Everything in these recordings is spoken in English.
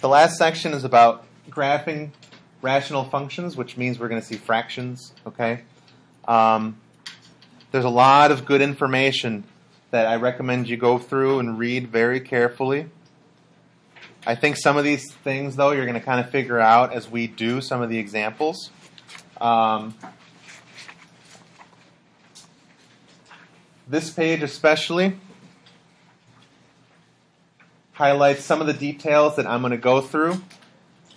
the last section is about graphing rational functions, which means we're going to see fractions. Okay. Um, there's a lot of good information that I recommend you go through and read very carefully. I think some of these things, though, you're going to kind of figure out as we do some of the examples. Um, this page, especially, highlights some of the details that I'm going to go through.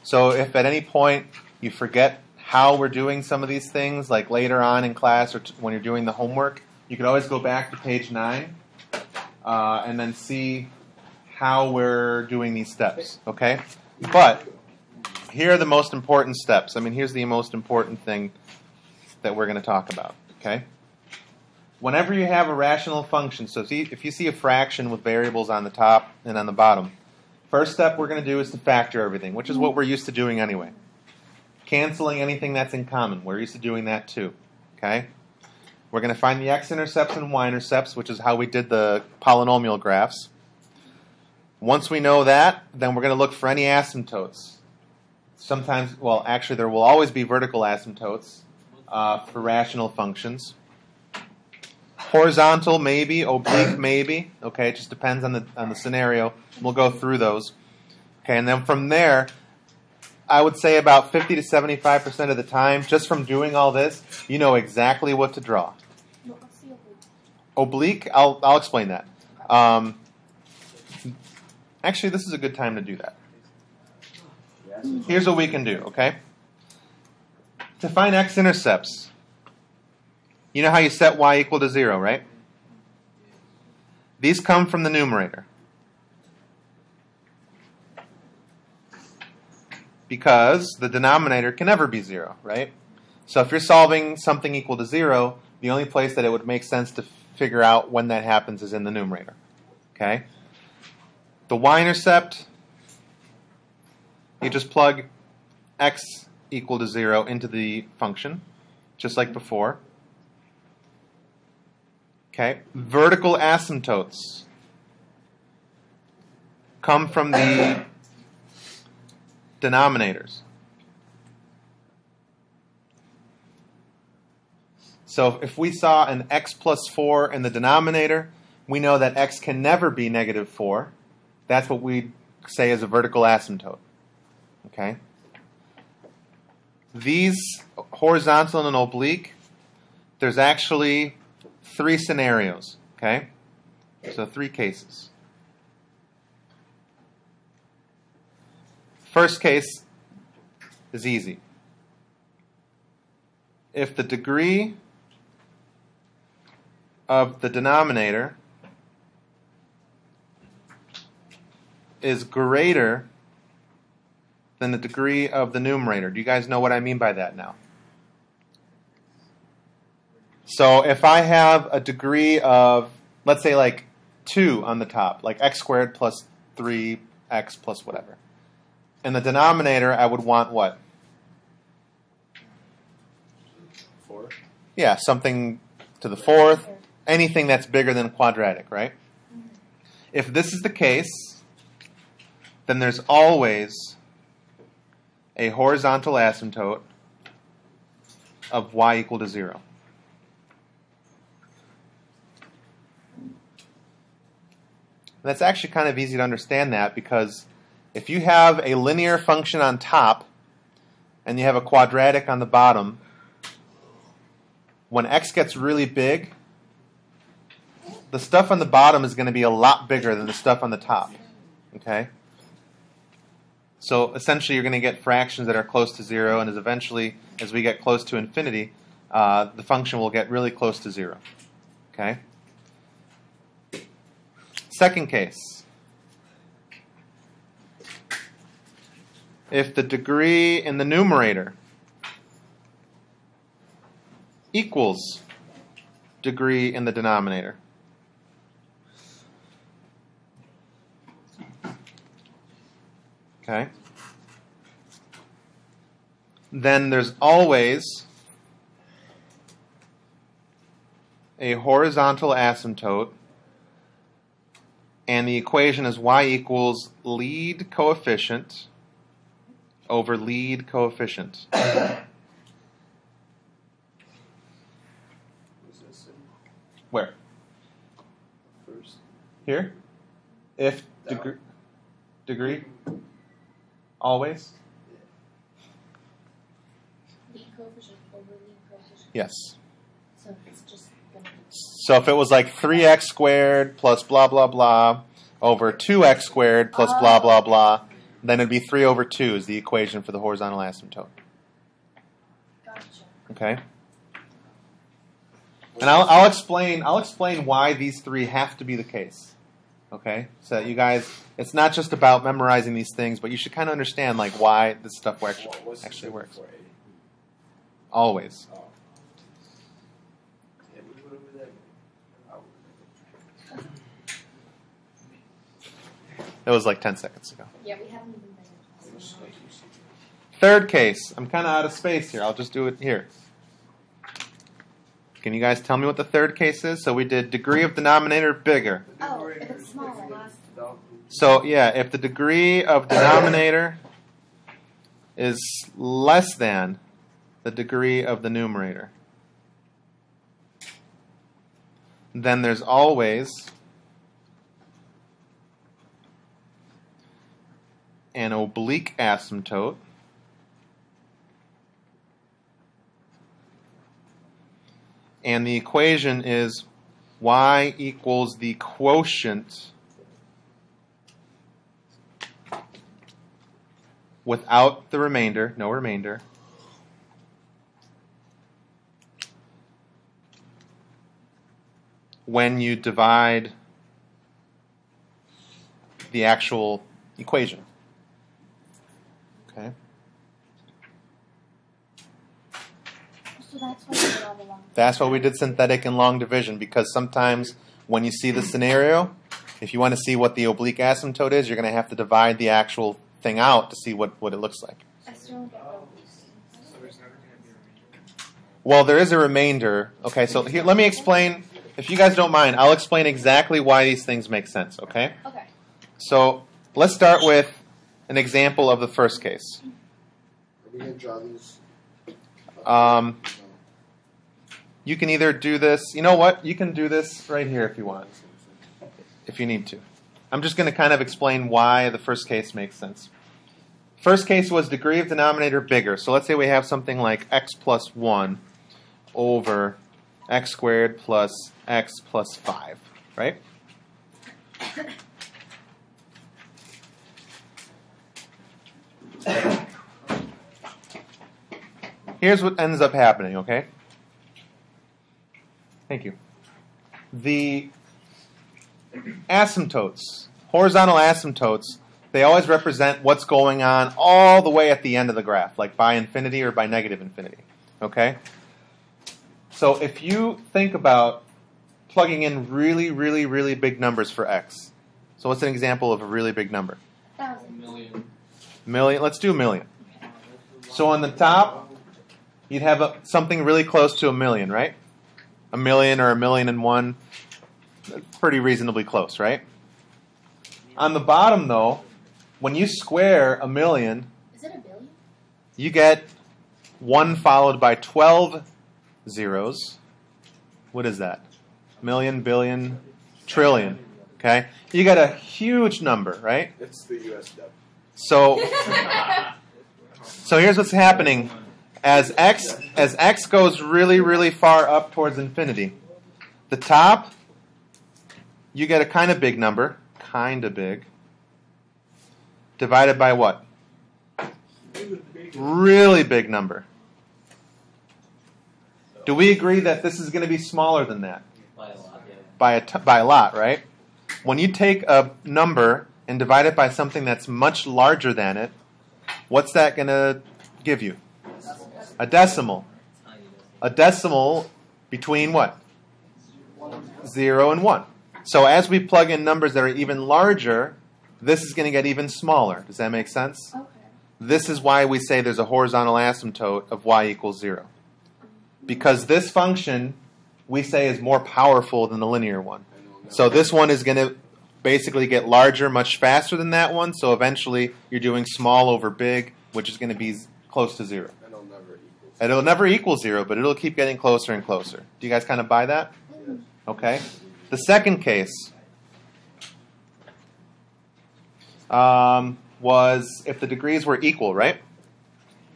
So if at any point you forget how we're doing some of these things, like later on in class or t- when you're doing the homework, you can always go back to page 9 uh, and then see how we're doing these steps, okay? But here are the most important steps. I mean, here's the most important thing that we're going to talk about, okay? Whenever you have a rational function, so if you see a fraction with variables on the top and on the bottom, first step we're going to do is to factor everything, which is what we're used to doing anyway. Canceling anything that's in common, we're used to doing that too, okay? We're going to find the x-intercepts and y-intercepts, which is how we did the polynomial graphs. Once we know that, then we're going to look for any asymptotes. Sometimes, well, actually, there will always be vertical asymptotes uh, for rational functions. Horizontal, maybe. Oblique, maybe. Okay, it just depends on the on the scenario. We'll go through those. Okay, and then from there, I would say about 50 to 75 percent of the time, just from doing all this, you know exactly what to draw. Oblique, I'll I'll explain that. Um, actually, this is a good time to do that. Here's what we can do. Okay, to find x-intercepts, you know how you set y equal to zero, right? These come from the numerator. Because the denominator can never be zero, right? So if you're solving something equal to zero, the only place that it would make sense to figure out when that happens is in the numerator. Okay? The y-intercept, you just plug x equal to zero into the function, just like before. Okay, vertical asymptotes come from the denominators. So if we saw an x plus 4 in the denominator, we know that x can never be negative 4. That's what we say is a vertical asymptote. Okay? These horizontal and oblique, there's actually three scenarios, okay? So three cases. First case is easy. If the degree of the denominator is greater than the degree of the numerator. Do you guys know what I mean by that now? So if I have a degree of, let's say, like 2 on the top, like x squared plus 3x plus whatever. In the denominator, I would want what? 4. Yeah, something to the fourth, anything that's bigger than quadratic, right? Mm-hmm. If this is the case, then there's always a horizontal asymptote of y equal to 0. That's actually kind of easy to understand that because if you have a linear function on top and you have a quadratic on the bottom, when x gets really big, the stuff on the bottom is going to be a lot bigger than the stuff on the top. Okay? So essentially, you're going to get fractions that are close to zero, and as eventually, as we get close to infinity, uh, the function will get really close to zero. Okay? Second case. If the degree in the numerator equals degree in the denominator. Okay? Then there's always a horizontal asymptote And the equation is y equals lead coefficient over lead coefficient. Was this in Where? first? Here? If degree, degree? Always? Lead coefficient over lead coefficient. Yes. So it's just gonna be So if it was like 3x squared plus blah blah blah over 2x squared plus blah oh. blah blah, then it'd be 3 over 2 is the equation for the horizontal asymptote. gotcha. Okay? And I'll, I'll explain I'll explain why these three have to be the case. Okay? So that you guys it's not just about memorizing these things, but you should kind of understand like why this stuff actually, What- what's the actually works. for A? Always. Oh. Yeah, but what would that mean? How would That was like 10 seconds ago. Yeah, we haven't even been that- in it was class. like you see- Third case. I'm kind of out of space here. I'll just do it here. Can you guys tell me what the third case is? So we did degree of denominator bigger. Oh, if it's smaller. So yeah, if the degree of denominator is less than the degree of the numerator, then there's always an oblique asymptote and the equation is y equals the quotient without the remainder, no remainder, when you divide the actual equation. Okay? So that's why we did all the long. That's why we did synthetic and long division because sometimes when you see the scenario, if you want to see what the oblique asymptote is, you're going to have to divide the actual thing out to see what, what it looks like. I still don't get what Well, there is a remainder. Okay, so here, let me explain. If you guys don't mind, I'll explain exactly why these things make sense, okay? Okay. So let's start with an example of the first case. Are we gonna draw these? Um, No. You can either do this, you know what? You can do this right here if you want, if you need to. I'm just going to kind of explain why the first case makes sense. First case was degree of denominator bigger. So let's say we have something like x plus 1 over x squared plus x plus 5, right? Here's what ends up happening, okay? Thank you. The asymptotes, horizontal asymptotes, they always represent what's going on all the way at the end of the graph, like by infinity or by negative infinity. Okay? So if you think about plugging in really, really, really big numbers for x. So what's an example of a really big number? Thousand. Million. Million. Let's do a million. So on the top, you'd have a, something really close to a million, right? A million or a million and one. That's pretty reasonably close, right? On the bottom, though, when you square a million, Is it a billion? you get 1 followed by 12 zeros. What is that? Million, billion, trillion. Okay? You get a huge number, right? It's the U.S. dub. So so here's what's happening. As x as x goes really really far up towards infinity, the top you get a kind of big number, kind of big, divided by what? Really big number. Do we agree that this is going to be smaller than that? By a lot, yeah. by a, t- by a lot, right? When you take a number and divide it by something that's much larger than it, what's that going to give you? A decimal. A decimal between what? 0 and 1. So as we plug in numbers that are even larger, this is going to get even smaller. Does that make sense? Okay. This is why we say there's a horizontal asymptote of y equals 0. Because this function we say is more powerful than the linear one. I know now. So this one is going to basically get larger much faster than that one. So eventually you're doing small over big, which is going to be close to zero. And it'll never equal. And it'll never equal zero, but it'll keep getting closer and closer. Do you guys kind of buy that? Okay. The second case um, was if the degrees were equal, right?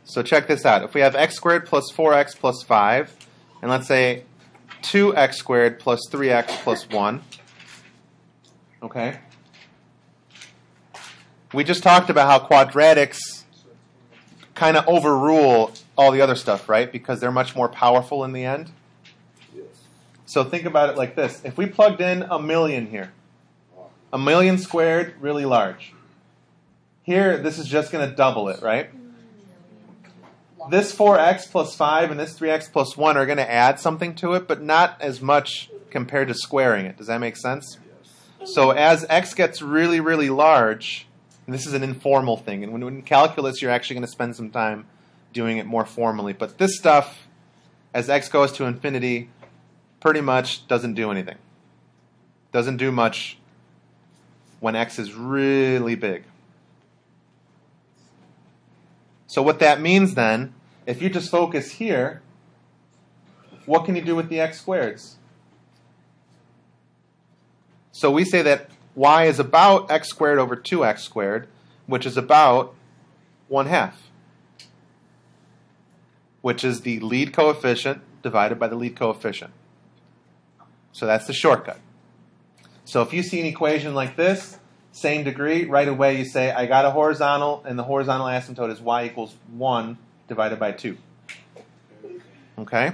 So check this out. If we have x squared plus 4x plus 5, and let's say 2x squared plus 3x plus 1, okay? We just talked about how quadratics kind of overrule all the other stuff, right? Because they're much more powerful in the end. Yes. So think about it like this: if we plugged in a million here, a million squared, really large. Here, this is just going to double it, right? This 4x plus 5 and this 3x plus 1 are going to add something to it, but not as much compared to squaring it. Does that make sense? Yes. So as x gets really, really large, and this is an informal thing, and when in calculus you're actually going to spend some time doing it more formally. But this stuff, as x goes to infinity, pretty much doesn't do anything. Doesn't do much when x is really big. So what that means then, if you just focus here, what can you do with the x squareds? So we say that y is about x squared over 2x squared, which is about 1 half, which is the lead coefficient divided by the lead coefficient. So that's the shortcut. So if you see an equation like this, same degree, right away you say, I got a horizontal, and the horizontal asymptote is y equals 1 divided by 2. Okay?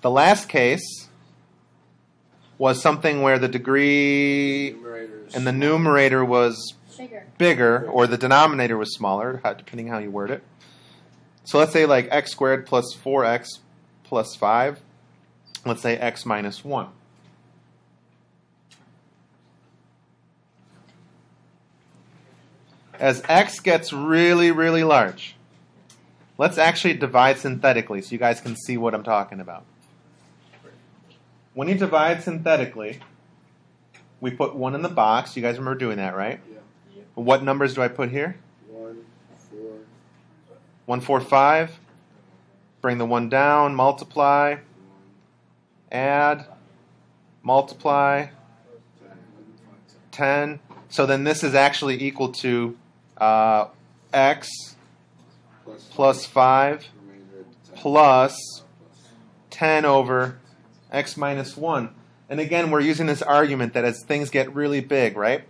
The last case was something where the degree and the numerator was Bigger. bigger, or the denominator was smaller, depending how you word it. So let's say like x squared plus 4x plus 5. Let's say x minus 1. As x gets really, really large, let's actually divide synthetically so you guys can see what I'm talking about. When you divide synthetically, we put 1 in the box. You guys remember doing that, right? Yeah. What numbers do I put here? One, four, One, four, five. Bring the one down, multiply, add, multiply, ten. So then this is actually equal to uh, x Plus plus 5 plus 10 over x minus 1. And again, we're using this argument that as things get really big, right?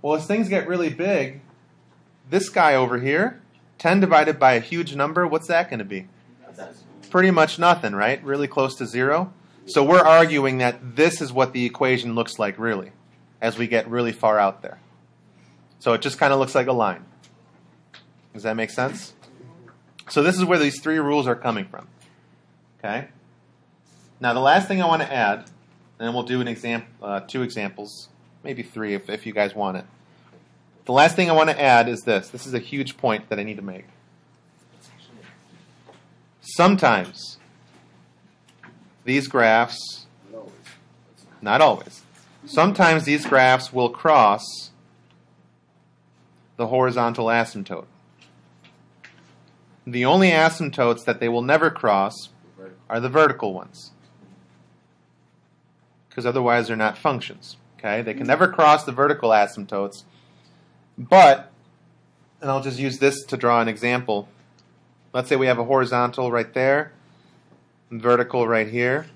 Well, as things get really big, this guy over here, 10 divided by a huge number, what's that going to be? Pretty much nothing, right? Really close to zero. So we're arguing that this is what the equation looks like, really, as we get really far out there. So it just kind of looks like a line. Does that make sense? So this is where these three rules are coming from. Okay. Now the last thing I want to add, and we'll do an example, uh, two examples, maybe three if, if you guys want it. The last thing I want to add is this. This is a huge point that I need to make. Sometimes these graphs, not always, sometimes these graphs will cross the horizontal asymptote. The only asymptotes that they will never cross are the vertical ones. Because otherwise they're not functions. Okay? They can never cross the vertical asymptotes. But, and I'll just use this to draw an example. Let's say we have a horizontal right there, and vertical right here.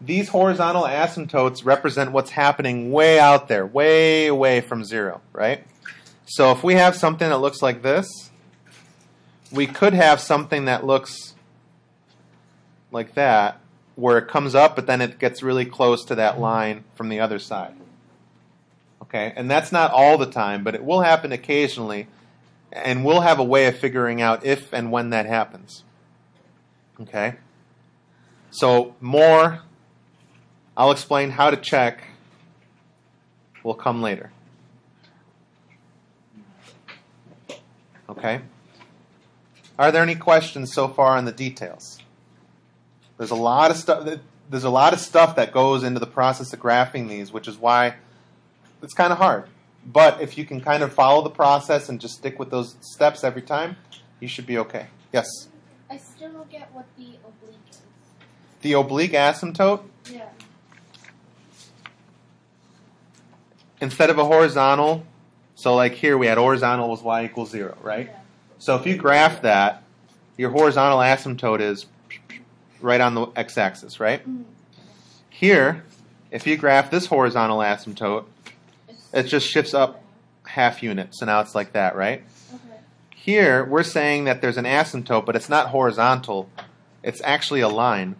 These horizontal asymptotes represent what's happening way out there, way away from zero, right? So if we have something that looks like this, we could have something that looks like that, where it comes up, but then it gets really close to that line from the other side. Okay, and that's not all the time, but it will happen occasionally, and we'll have a way of figuring out if and when that happens. Okay, so more, I'll explain how to check, will come later. Okay? Are there any questions so far on the details? There's a lot of stuff. that- there's a lot of stuff that goes into the process of graphing these, which is why it's kind of hard. But if you can kind of follow the process and just stick with those steps every time, you should be okay. Yes. I still don't get what the oblique is. The oblique asymptote, Yeah. instead of a horizontal, so like here we had horizontal was y equals zero, right? Yeah. So if you graph that, your horizontal asymptote is right on the x-axis, right? Mm. Here, if you graph this horizontal asymptote, it just shifts up half unit. So now it's like that, right? Okay. Here, we're saying that there's an asymptote, but it's not horizontal. It's actually a line.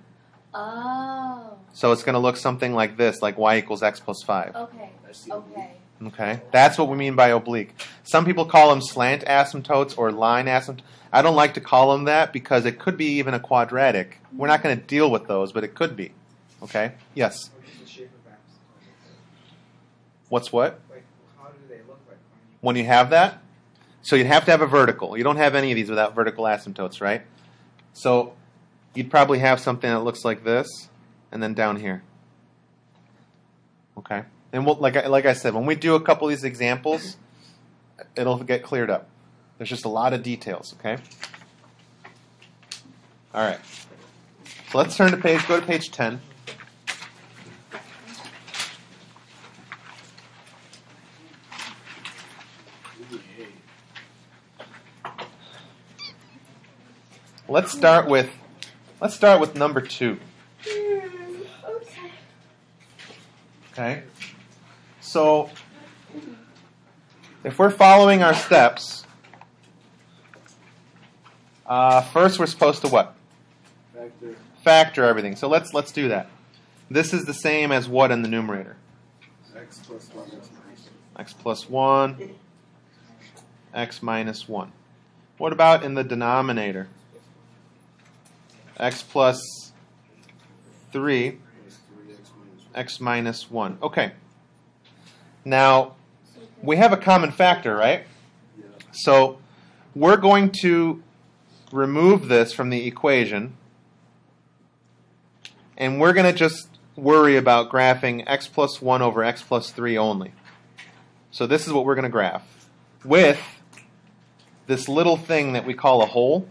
Oh. So it's going to look something like this, like y equals x plus 5. Okay. Okay. Okay? That's what we mean by oblique. Some people call them slant asymptotes or line asymptotes. I don't like to call them that because it could be even a quadratic. We're not going to deal with those, but it could be. Okay? Yes. What's what? When you have that, so you'd have to have a vertical. You don't have any of these without vertical asymptotes, right? So you'd probably have something that looks like this, and then down here. Okay, and we'll, like I, like I said, when we do a couple of these examples, it'll get cleared up. There's just a lot of details. Okay. All right. So let's turn to page. Go to page ten. Let's start with. Let's start with number two. okay. Okay? So, if we're following our steps, uh, first we're supposed to what? Factor Factor everything. So let's let's do that. This is the same as what in the numerator? x plus 1 x plus 1, x minus 1. What about in the denominator? x plus 3, plus 3x minus 1. x minus 1. Okay. Now, we have a common factor, right? So we're going to remove this from the equation, and we're going to just worry about graphing x plus 1 over x plus 3 only. So this is what we're going to graph with this little thing that we call a hole.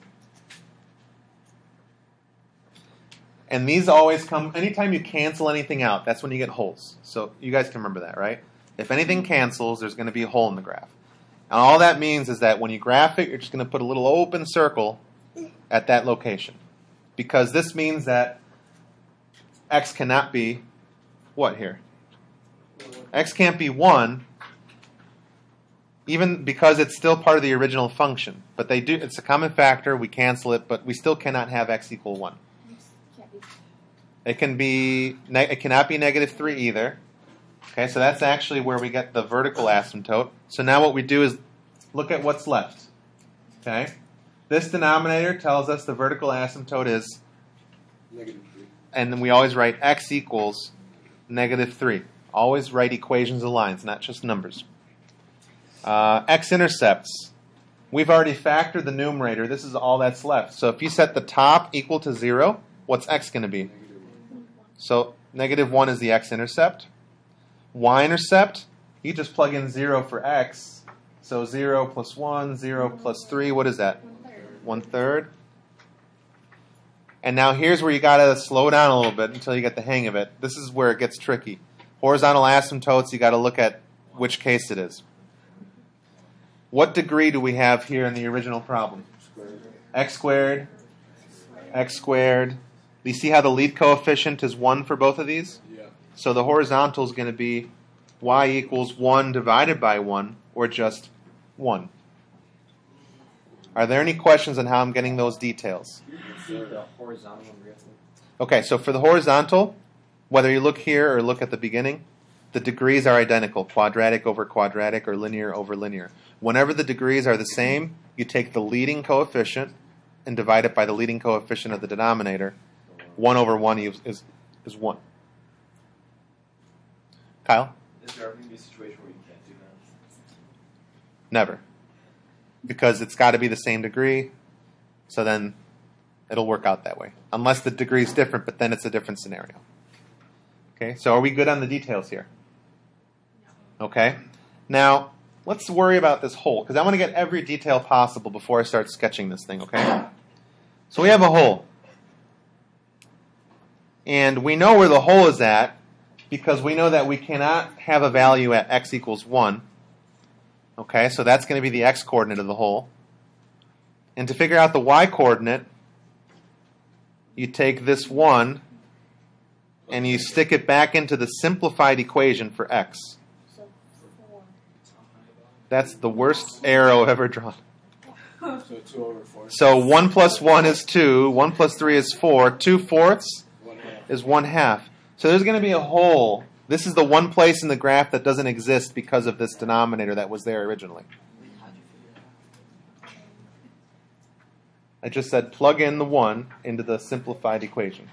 And these always come, anytime you cancel anything out, that's when you get holes. So you guys can remember that, right? If anything cancels, there's going to be a hole in the graph. And all that means is that when you graph it, you're just going to put a little open circle at that location. Because this means that x cannot be what here? x can't be 1 even because it's still part of the original function. But they do it's a common factor, we cancel it, but we still cannot have x equal 1. It can be it cannot be negative 3 either. Okay, so that's actually where we get the vertical asymptote. So now what we do is look at what's left. Okay? This denominator tells us the vertical asymptote is Negative 3. and then we always write x equals negative 3. Always write equations of lines, not just numbers. Uh, x intercepts. We've already factored the numerator. This is all that's left. So if you set the top equal to 0, what's x going to be? Negative 1. So negative 1 is the x intercept. Y intercept, you just plug in 0 for x. So 0 plus 1, 0 plus 3, what is that? One third. One third. And now here's where you got to slow down a little bit until you get the hang of it. This is where it gets tricky. Horizontal asymptotes, you got to look at which case it is. What degree do we have here in the original problem? X squared, x squared. Do you see how the lead coefficient is 1 for both of these? So the horizontal is going to be y equals 1 divided by 1, or just 1. Are there any questions on how I'm getting those details? Okay, so for the horizontal, whether you look here or look at the beginning, the degrees are identical quadratic over quadratic or linear over linear. Whenever the degrees are the same, you take the leading coefficient and divide it by the leading coefficient of the denominator. 1 over 1 is, is, is 1. Kyle? Is there ever going to be a situation where you can't do that? Never. Because it's got to be the same degree. So then It'll work out that way. Unless the degree is different, but then it's a different scenario. Okay, so are we good on the details here? Okay. Now, let's worry about this hole, because I want to get every detail possible before I start sketching this thing, okay? So we have a hole. And we know where the hole is at because we know that we cannot have a value at x equals 1. Okay, so that's going to be the x coordinate of the hole. And to figure out the y coordinate, you take this 1 and you stick it back into the simplified equation for x. That's the worst arrow ever drawn. So two over four. So 1 plus 1 is 2, 1 plus 3 is 4, 2 fourths is 1 half. So there's going to be a hole. This is the one place in the graph that doesn't exist because of this denominator that was there originally. I just said plug in the 1 into the simplified equation.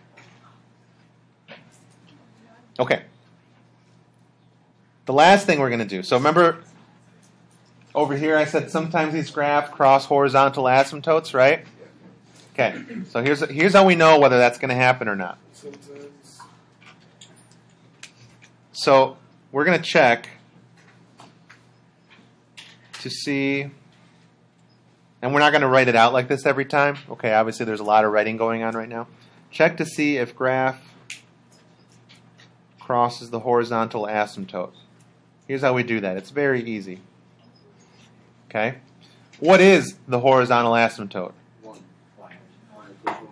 Okay. The last thing we're going to do. So remember over here I said sometimes these graphs cross horizontal asymptotes, right? Okay. So here's here's how we know whether that's going to happen or not. Sometimes. So we're going to check to see, and we're not going to write it out like this every time. Okay, obviously there's a lot of writing going on right now. Check to see if graph crosses the horizontal asymptote. Here's how we do that. It's very easy. Okay? What is the horizontal asymptote? One.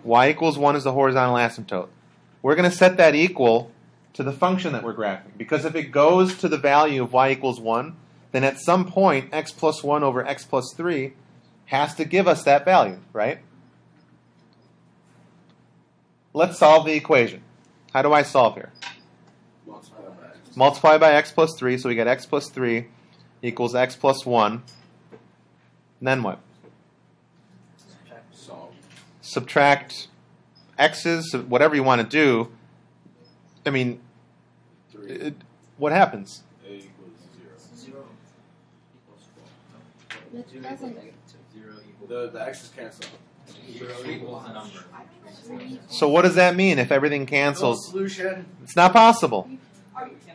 y equals 1 is the horizontal asymptote. We're going to set that equal to the function that we're graphing. Because if it goes to the value of y equals 1, then at some point x plus 1 over x plus 3 has to give us that value, right? Let's solve the equation. How do I solve here? Multiply by x. Plus 3, so we get x plus 3 equals x plus 1. And then what? Solve. Subtract x's, whatever you want to do. I mean. It, what happens? A equals zero. Zero equals four. It Zero doesn't. equals. Zero equals. The, the x's cancel. Zero equals a number. So what does that mean if everything No cancels? solution. It's not possible.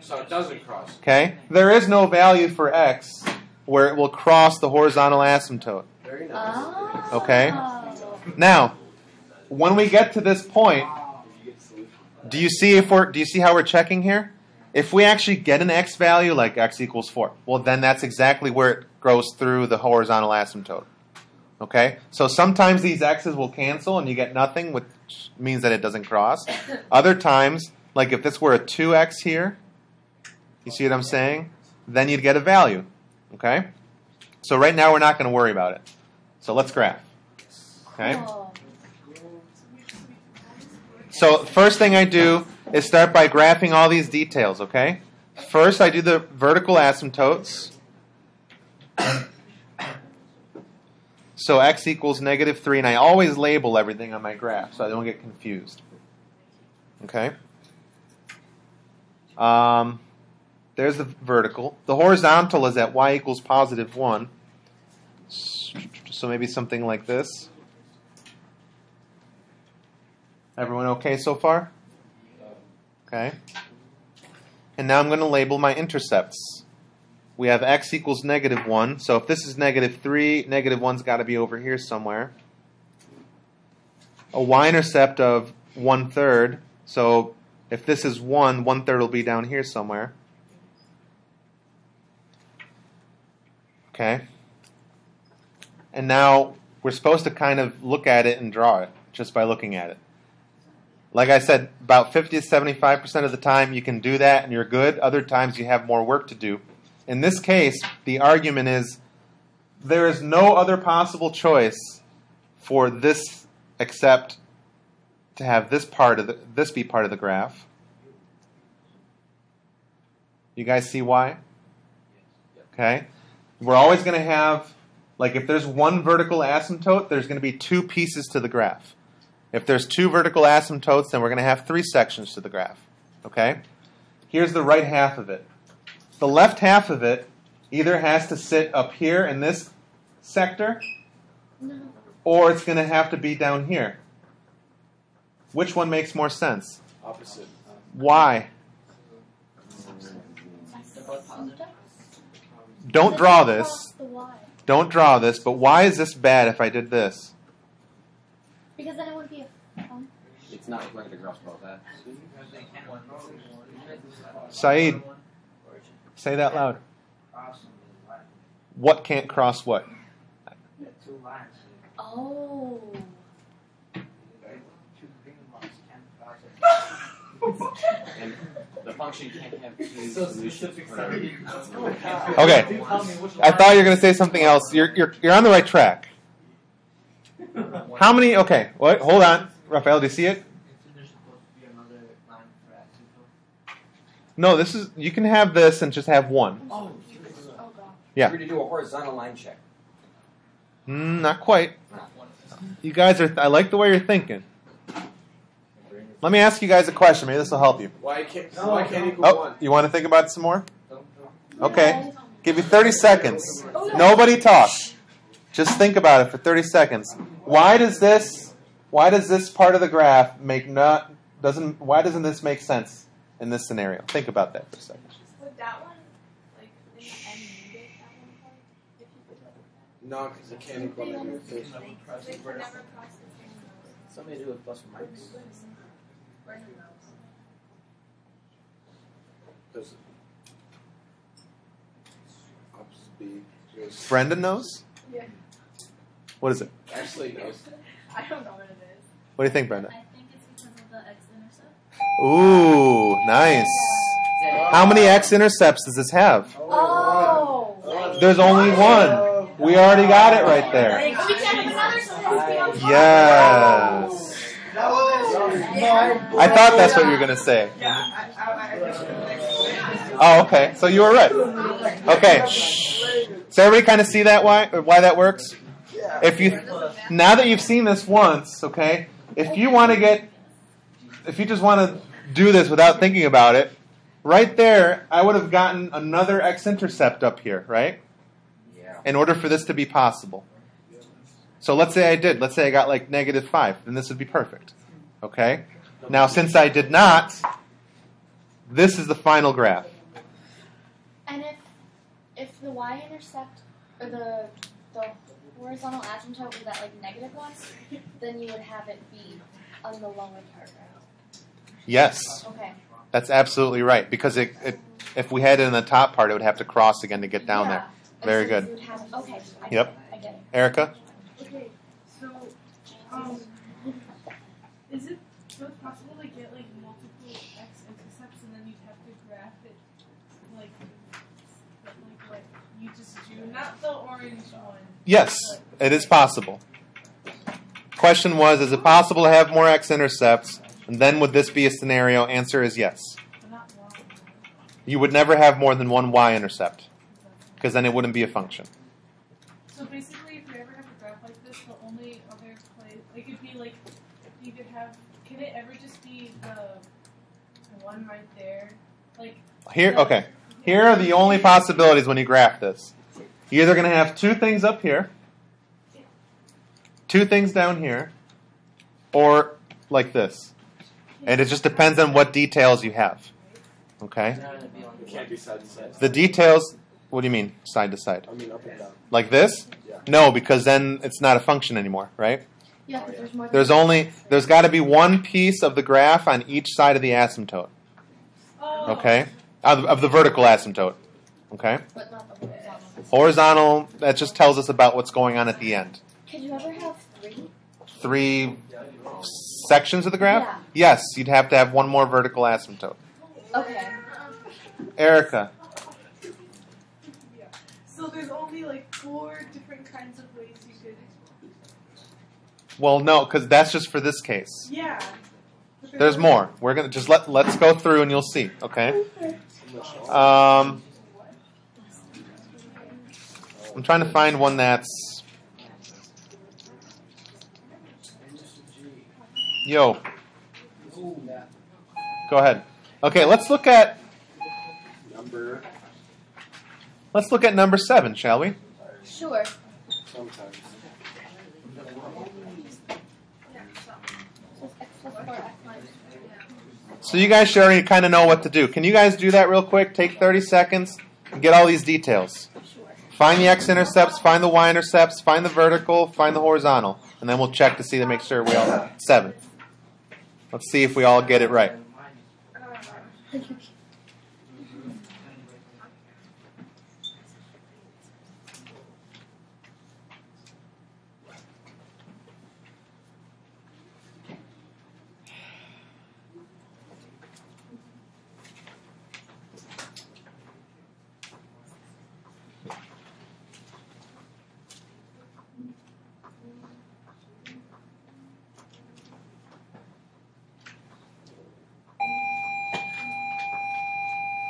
So it doesn't cross. Okay? There is no value for x where it will cross the horizontal asymptote. Very nice. Oh. Okay. Now, when we get to this point, If you get solution. do you see if we're do you see how we're checking here? If we actually get an x value like x equals 4, well then that's exactly where it goes through the horizontal asymptote. Okay? So sometimes these x's will cancel and you get nothing, which means that it doesn't cross. Other times, like if this were a 2x here, you see what I'm saying? Then you'd get a value. Okay? So right now we're not going to worry about it. So let's graph. Okay? So first thing I do is start by graphing all these details, okay? First I do the vertical asymptotes. So x equals negative 3, and I always label everything on my graph so I don't get confused. Okay? Um, there's the vertical. The horizontal is at y equals positive 1. So maybe something like this. Everyone okay so far? Okay. And now I'm going to label my intercepts. We have x equals negative 1. So if this is negative 3, negative 1's got to be over here somewhere. A y-intercept of 1 third. So if this is 1, 1 third will be down here somewhere. Okay. And now we're supposed to kind of look at it and draw it just by looking at it. Like I said, about 50 to 75% of the time you can do that and you're good. Other times you have more work to do. In this case, the argument is there is no other possible choice for this except to have this part of the, this be part of the graph. You guys see why? Okay? We're always going to have like if there's one vertical asymptote, there's going to be two pieces to the graph. If there's two vertical asymptotes, then we're going to have three sections to the graph. Okay? Here's the right half of it. The left half of it either has to sit up here in this sector, No. or it's going to have to be down here. Which one makes more sense? Opposite. Why? They're both positive. Don't draw this. Don't draw this, but why is this bad if I did this? Because then it would be a It's not going to cross both that. Saeed, say that loud. What can't cross what? Oh. Two green ones can't cross it. And the function can't have two So solutions specific for every- Okay. I thought you were going to say something else. You're, you're, you're on the right track. How many? Okay, wait, hold on. Raphael, do you see it? There's supposed to be another line for asymptote. No, this is. You can have this and just have one. Oh, Oh god. Yeah. We're going to do a horizontal line check. Mm, not quite. You guys are. I like the way you're thinking. Let me ask you guys a question. Maybe this will help you. Why can't why can't equal Oh, one? you want to think about it some more? Okay. Give you 30 seconds. Oh. Nobody talk. Just think about it for 30 seconds. Why does this why does this part of the graph make not doesn't why doesn't this make sense in this scenario? Think about that for a second. Would that one, like, think N negate at one point? If you could, like, No, because it can't equal negative two. they could never cross the same road. Somebody do with plus or minus. Brandon knows. Because opposite B is Brenda knows? Yeah. What is it? actually knows. I don't know what it is. What do you think, Brenda? Ooh, nice. How many x intercepts does this have? Oh. There's only one. We already got it right there. We can have another so this be on Yes. I thought that's what you were going to say. Oh, okay. So you were right. Okay. So everybody kind of see that why why that works? If you now that you've seen this once, okay, if you want to get if you just want to do this without thinking about it, right there, I would have gotten another x-intercept up here, right? Yeah. In order for this to be possible. So let's say I did. Let's say I got like negative 5. Then this would be perfect. Okay? Now, since I did not, this is the final graph. And if if the y-intercept or the the horizontal asymptote was at like negative one, then you would have it be on the lower part, right? Yes, Okay. that's absolutely right. Because it, it, if we had it in the top part, it would have to cross again to get down yeah. there. Very so good. Have, okay. I Yep. Get it, I get it. Erica? Okay, so, um, is it so possible to get like multiple x intercepts and then you'd have to graph it like, like what you just drew? Not the orange one. Yes, it is possible. Question was Is it possible to have more x intercepts? And then would this be a scenario? Answer is yes. But not one. You would never have more than one y intercept. Because then it wouldn't be a function. So basically, if you ever have a graph like this, the only other place, like it'd be like, you could have, can it ever just be the one right there? Like, Here, okay. Here are the only possibilities when you graph this. You're either going to have two things up here, two things down here, or like this. And it just depends on what details you have. Okay? It can't be side to side. The details, what do you mean, side to side? I mean up and down. Like this? Yeah. No, because then it's not a function anymore, right? Yeah, 'cause there's more. There's one. only, there's got to be one piece of the graph on each side of the asymptote. oh, Okay? Of, of the vertical asymptote. Okay? But not the horizontal. Horizontal, that just tells us about what's going on at the end. Could you ever have three? Three sections of the graph? Yeah. Yes, you'd have to have one more vertical asymptote. Okay. Erica, So there's only like four different kinds of ways you could. well, no, because that's just for this case. Yeah. But There's more. We're gonna just let let's go through and you'll see. Okay. Um, I'm trying to find one that's. Yo. Go ahead. Okay, let's look at Number let's look at number seven, shall we? Sure. sometimes. So it's x plus four x So you guys should already kind of know what to do. Can you guys do that real quick? Take 30 seconds and get all these details. Sure. Find the x-intercepts, find the y-intercepts, find the vertical, find the horizontal, and then we'll check to see to make sure we all seven. Let's see if we all get it right.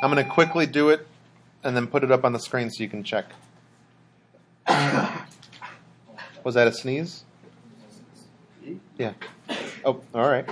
I'm going to quickly do it and then put it up on the screen so you can check. Was that a sneeze? Yeah. Oh, all right.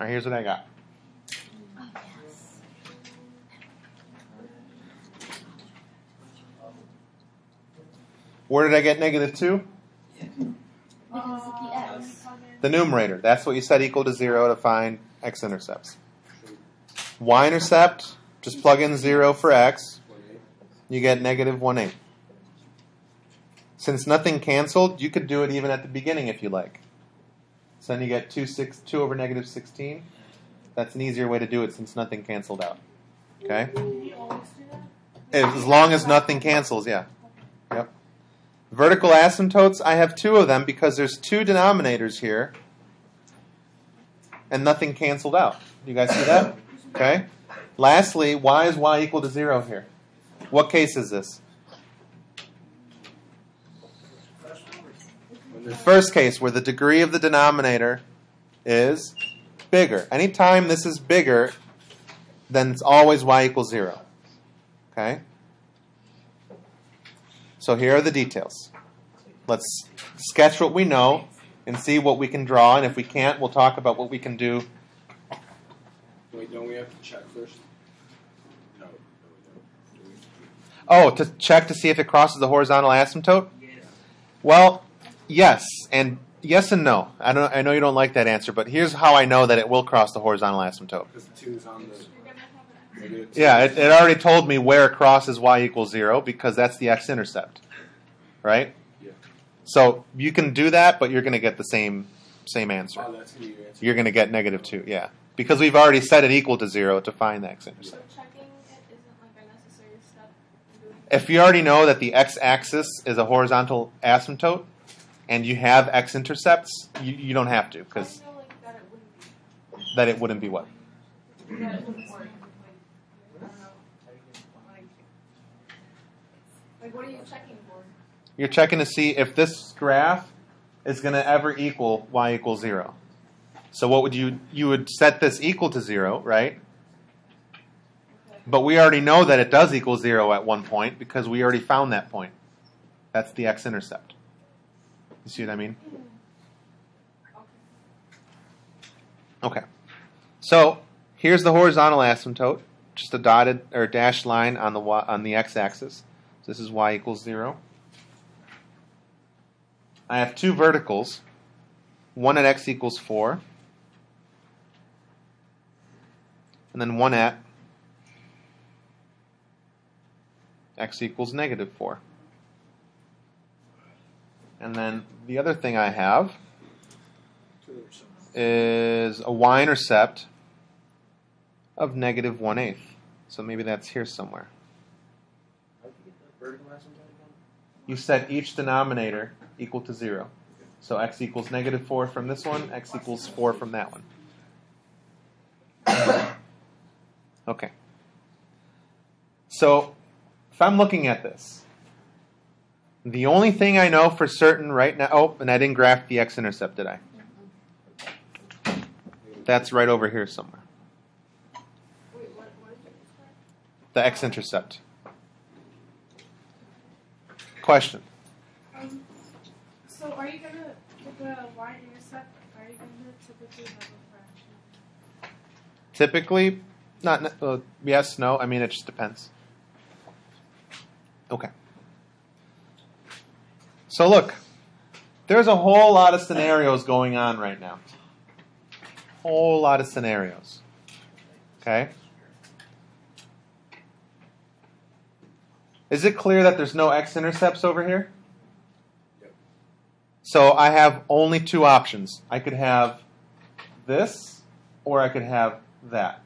All right, here's what I got. Where did I get negative 2? The. The numerator. That's what you set equal to 0 to find x-intercepts. Y-intercept, just plug in 0 for x. You get negative 1 8. Since nothing canceled, you could do it even at the beginning if you like. So then you get 2, six, 2 over negative 16. That's an easier way to do it since nothing canceled out. Okay? Can you always do that? As long as nothing cancels, yeah. Yep. Vertical asymptotes, I have two of them because there's two denominators here and nothing canceled out. Do you guys see that? Okay. Lastly, why is y equal to 0 here? What case is this? The first case where the degree of the denominator is bigger. Anytime this is bigger, then it's always y equals 0. Okay? So here are the details. Let's sketch what we know and see what we can draw, and if we can't, we'll talk about what we can do. Wait, don't we have to check first? No, no, we don't. Do we? Oh, to check to see if it crosses the horizontal asymptote? Yes. Well, yes, and yes and no. I don't. I know you don't like that answer, but here's how I know that it will cross the horizontal asymptote. Because the two is on the You're gonna have an negative two. Yeah, it, it already told me where it crosses y equals zero because that's the x-intercept, right? Yeah. So you can do that, but you're going to get the same same answer. Oh, that's gonna be your answer. You're going to get negative two, yeah, because we've already set it equal to zero to find the x-intercept. checking like a necessary step in doing If you already know that the x-axis is a horizontal asymptote, and you have x-intercepts, you, you don't have to because do you know like that it wouldn't be that it wouldn't be what. that it wouldn't work? Like, I don't know. Like, like what are you checking for? You're checking to see if this graph is going to ever equal y equals zero. So what would you you would set this equal to zero, right? Okay. But we already know that it does equal zero at one point because we already found that point. That's the x-intercept. You see what I mean? Okay. So here's the horizontal asymptote, just a dotted or dashed line on the y, on the x-axis. So this is y equals zero. I have two verticals, one at x equals four, and then one at x equals negative four. And then the other thing I have is a y-intercept of negative one eighth. So maybe that's here somewhere. You set each denominator equal to zero. So x equals negative four from this one, x equals four from that one. Okay. So if I'm looking at this, The only thing I know for certain right now. Oh, and I didn't graph the x-intercept, did I? That's right over here somewhere. Wait, what? What did you say? The x-intercept. Question. Um, so are you gonna with the y-intercept? Are you gonna typically have a fraction? Typically, not uh, yes, no. I mean, it just depends. Okay. So look, there's a whole lot of scenarios going on right now. Whole lot of scenarios. Okay. Is it clear that there's no x-intercepts over here? Yep. So I have only two options. I could have this, or I could have that.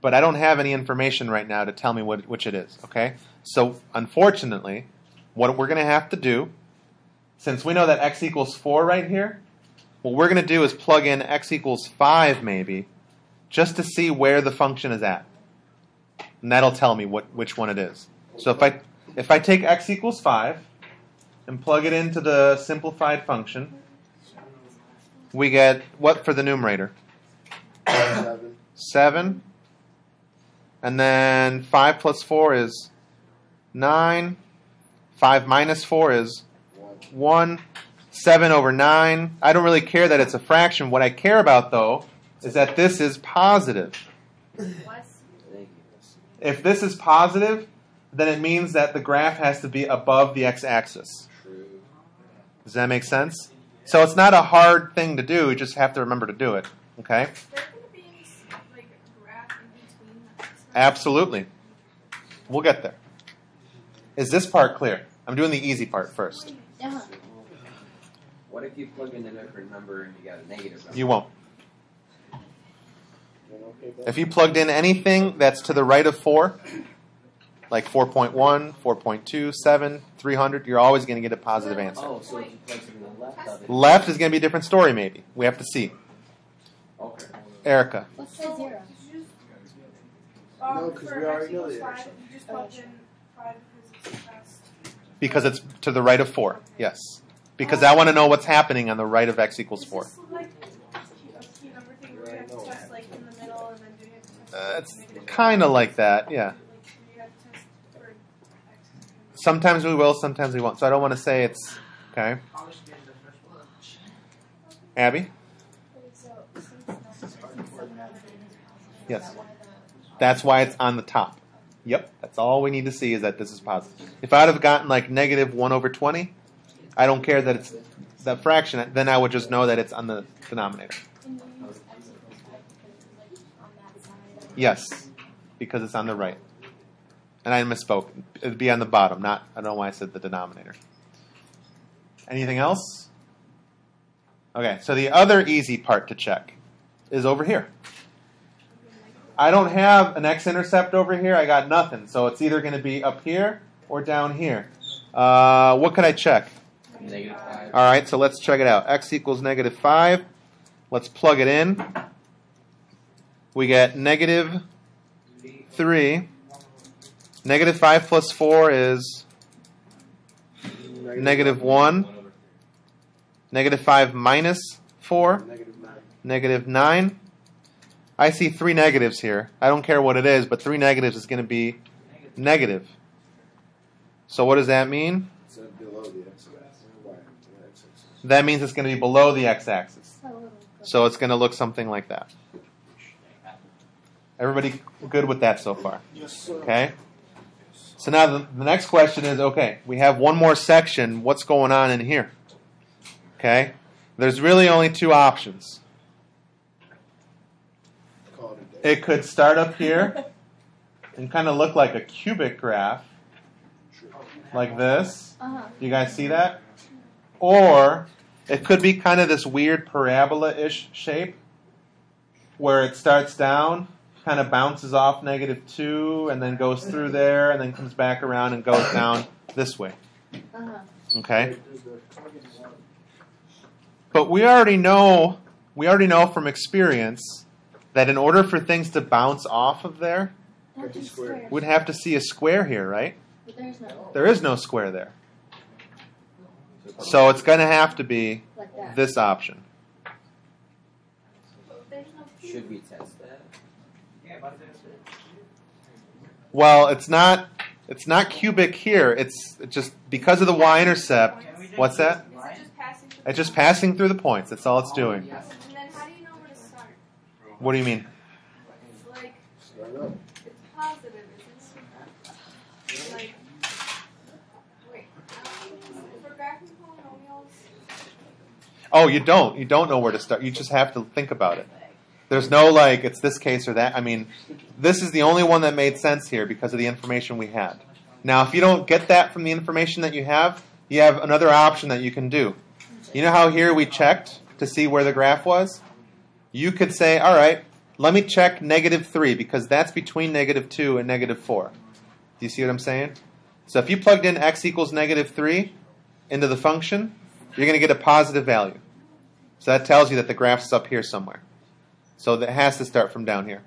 But I don't have any information right now to tell me what, which it is, okay? So, unfortunately, what we're going to have to do, since we know that x equals 4 right here, what we're going to do is plug in x equals 5 maybe, just to see where the function is at. And that'll tell me what, which one it is. So if I, if I take x equals 5 and plug it into the simplified function, we get what for the numerator? Seven. 7. And then 5 plus 4 is 9. 5 minus 4 is One. 7 over 9. I don't really care that it's a fraction. What I care about, though, is that this is positive. If this is positive, then it means that the graph has to be above the x axis. Does that make sense? So it's not a hard thing to do, you just have to remember to do it. Okay? Absolutely. We'll get there. Is this part clear? I'm doing the easy part first. What if you plug in a different number and you got a negative number? You won't. You okay with that? If you plugged in anything that's to the right of 4, like 4.1, 4.2, 7, 300, you're always going to get a positive answer. Oh, so if you plug something to the left of it. Left is going to be a different story, maybe. We have to see. Okay. Erica. Let's zero. did you just, um, No, 'cause for we already x know equals the five, answer. Because it's fast. Because it's to the right of 4. Yes. Because I want to know what's happening on the right of x equals 4. this like key- a key number thing where you have to test like in the middle and then do you have to test? Uh, it's kind of like that, yeah. Like, you have to test for x. Sometimes we will, sometimes we won't. So I don't want to say it's. Okay. Polish game the first one. Abby? Wait, so since that's since seven of it is positive, Yes. is that why the- That's why it's on the top. Yep, that's all we need to see is that this is positive. If I'd have gotten like negative 1 over 20, I don't care that it's that fraction, then I would just know that it's on the denominator. Yes, because it's on the right. And I misspoke. It'd be on the bottom, not, I don't know why I said the denominator. Anything else? Okay, so the other easy part to check is over here. I don't have an x-intercept over here. I got nothing. So it's either going to be up here or down here. Uh, what could I check? Negative five. All right, so let's check it out. X equals negative 5. Let's plug it in. We get negative 3. Negative 5 plus 4 is negative 1. Negative 5 minus 4, Negative nine. negative 9. I see three negatives here. I don't care what it is, but three negatives is going to be negative. So what does that mean? So below the x axis. Y. The x axis. That means it's going to be below the x-axis. So. So it's going to look something like that. Everybody good with that so far? Yes, sir. Okay. So now the, the next question is okay, we have one more section. What's going on in here? Okay. There's really only two options. It could start up here and kind of look like a cubic graph, like this. Uh-huh. You guys see that? Or it could be kind of this weird parabola ish shape where it starts down, kind of bounces off negative 2, and then goes through there, and then comes back around and goes down this way. Uh-huh. Okay? But we already know we already know from experience that in order for things to bounce off of there, That'd be Square. square. we'd have to see a square here, right? But there's no There is no square there. So it's going to have to be like this option. Should we test that? Well, it's not it's not cubic here. It's just because of the y-intercept. What's that? Is it just passing? through It's just passing through the points. That's all it's doing. And then how do you know where to start? What do you mean? Like it's positive, isn't it? Like wait, um, for graphing polynomials, Oh, you don't. You don't know where to start. You just have to think about it. There's no like it's this case or that. I mean, this is the only one that made sense here because of the information we had. Now, if you don't get that from the information that you have, you have another option that you can do. You know how here we checked to see where the graph was? You could say, all right, let me check negative 3 because that's between negative 2 and negative 4. Do you see what I'm saying? So if you plugged in x equals negative 3 into the function, you're going to get a positive value. So that tells you that the graph's up here somewhere. So that has to start from down here.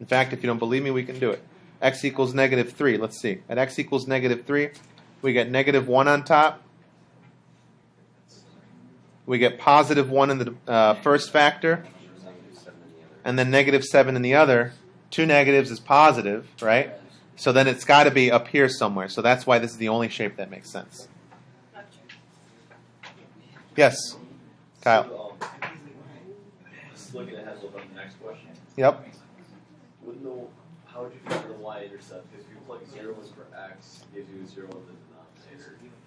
In fact, if you don't believe me, we can do it. x equals negative 3. Let's see. At x equals negative 3, we get negative 1 on top. We get positive 1 in the uh, first factor, and then negative 7 in the other. Two negatives is positive, right? So then it's got to be up here somewhere. So that's why this is the only shape that makes sense. Yes, Kyle. Yep. How would you factor the y-intercept? Because if you plug zero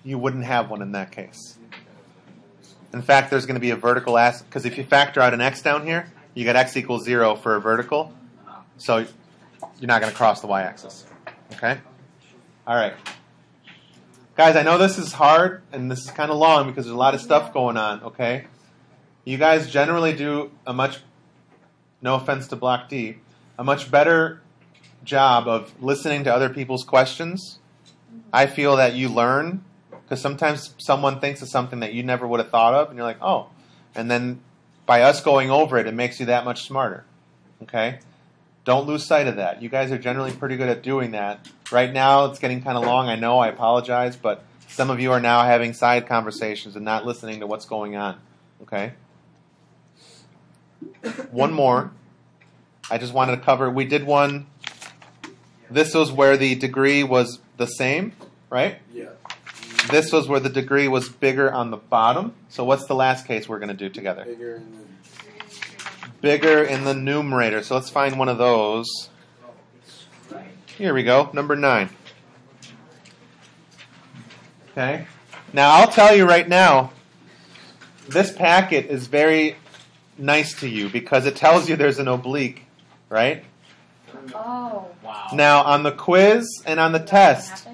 you wouldn't have one in that case. In fact, there's going to be a vertical ass because if you factor out an x down here, you got x equals zero for a vertical, so you're not going to cross the y-axis. Okay. All right, guys. I know this is hard and this is kind of long because there's a lot of stuff going on. Okay. You guys generally do a much, no offense to Block D, a much better job of listening to other people's questions. I feel that you learn because sometimes someone thinks of something that you never would have thought of, and you're like, oh. And then by us going over it, it makes you that much smarter. Okay? Don't lose sight of that. You guys are generally pretty good at doing that. Right now, it's getting kind of long. I know. I apologize, but some of you are now having side conversations and not listening to what's going on. Okay? One more. I just wanted to cover. We did one. This was where the degree was the same, right? Yeah. This was where the degree was bigger on the bottom. So what's the last case we're going to do together? Bigger and then Bigger in the numerator. So let's find one of those. Here we go, number nine. Okay. Now I'll tell you right now, this packet is very nice to you because it tells you there's an oblique, right? Oh. Wow. Now on the quiz and on the test,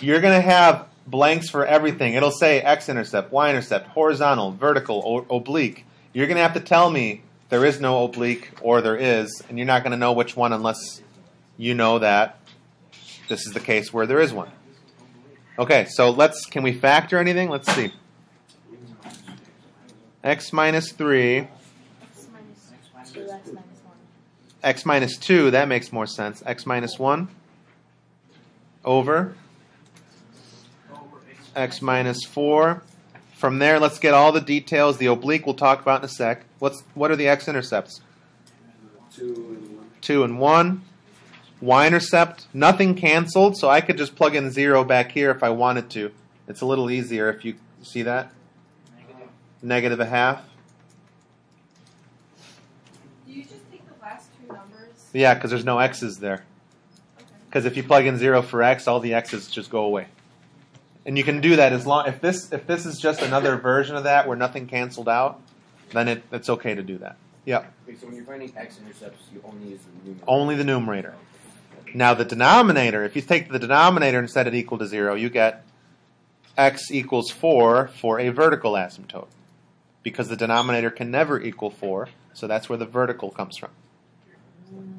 you're going to have blanks for everything. It'll say x-intercept, y-intercept, horizontal, vertical, oblique. You're going to have to tell me there is no oblique or there is, and you're not going to know which one unless you know that this is the case where there is one. Okay, so let's can we factor anything? Let's see. x minus 3, X minus X x minus 2, that makes more sense. x minus 1 over x minus 4. From there, let's get all the details. The oblique we'll talk about in a sec. What's what are the x-intercepts? two and one. 2 and 1. Y-intercept, nothing canceled, so I could just plug in 0 back here if I wanted to. It's a little easier if you see that. Negative a half. Do you just take the last two numbers? Yeah, because there's no x's there. Okay. Because if you plug in 0 for x, all the x's just go away. And you can do that as long if this if this is just another version of that where nothing canceled out, then it, it's okay to do that. Yeah. Okay, so when you're finding x-intercepts, you only use the numerator. Only the numerator. Now the denominator, if you take the denominator and set it equal to zero, you get x equals four for a vertical asymptote. Because the denominator can never equal four, so that's where the vertical comes from. Hmm.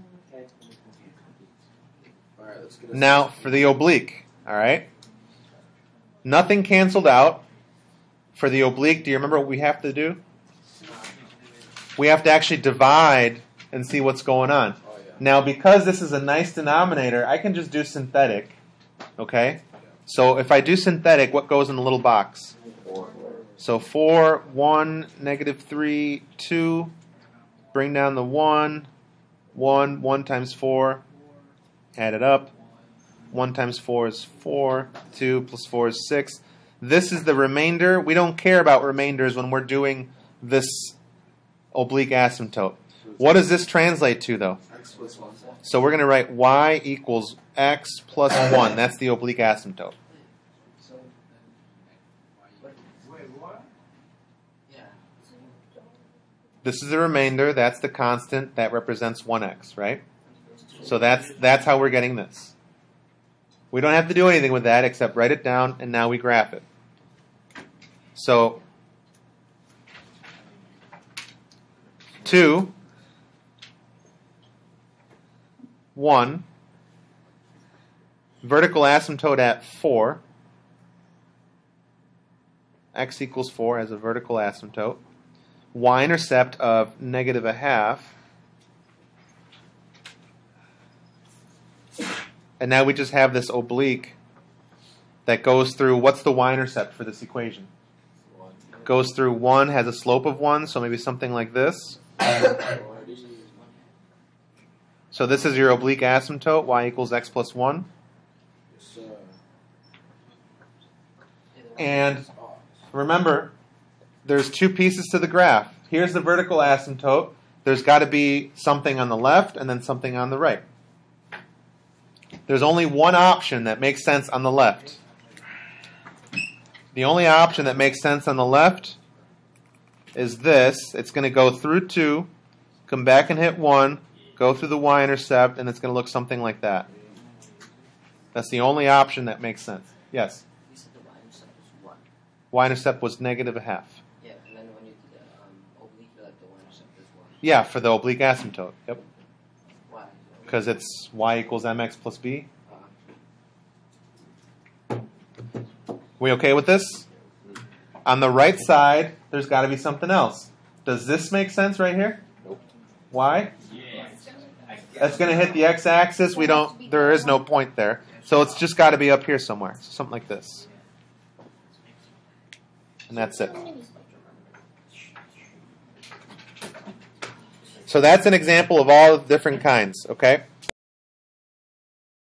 All right, let's get Now for the oblique, all right? Nothing canceled out. For the oblique, do you remember what we have to do? We have to actually divide and see what's going on. Oh yeah. Now, because this is a nice denominator, I can just do synthetic Okay? So if I do synthetic, what goes in the little box? Four. So 4, 1, negative 3, 2. Bring down the 1. 1, 1 times 4. Add it up. 1 times 4 is 4. 2 plus 4 is 6. This is the remainder. We don't care about remainders when we're doing this oblique asymptote. What does this translate to, though? X plus one. So we're going to write y equals x plus 1. That's the oblique asymptote. Wait, what? Yeah. This is the remainder. That's the constant. That represents 1x, right? So that's that's how we're getting this. We don't have to do anything with that except write it down, and now we graph it. So, 2, 1, vertical asymptote at 4, x equals 4 as a vertical asymptote, y-intercept of negative a half, And now we just have this oblique that goes through what's the y intercept for this equation? Goes through 1, has a slope of 1, so maybe something like this. So this is your oblique asymptote, y equals x plus 1. And remember, there's two pieces to the graph. Here's the vertical asymptote. There's got to be something on the left and then something on the right. There's only one option that makes sense on the left. The only option that makes sense on the left is this. It's going to go through 2, come back and hit 1, go through the y-intercept, and it's going to look something like that. That's the only option that makes sense. Yes? The y-intercept was one. Y-intercept was negative a half. Yeah, and then when you um, oblique, like the y-intercept is one. Yeah, for the oblique asymptote. Yep. Why? Because it's y equals mx plus b. Uh, We okay with this? On the right side, there's got to be something else. Does this make sense right here? Why? That's going to hit the x-axis. We don't. There is no point there, so it's just got to be up here somewhere. So something like this, and that's it. So that's an example of all different kinds. Okay.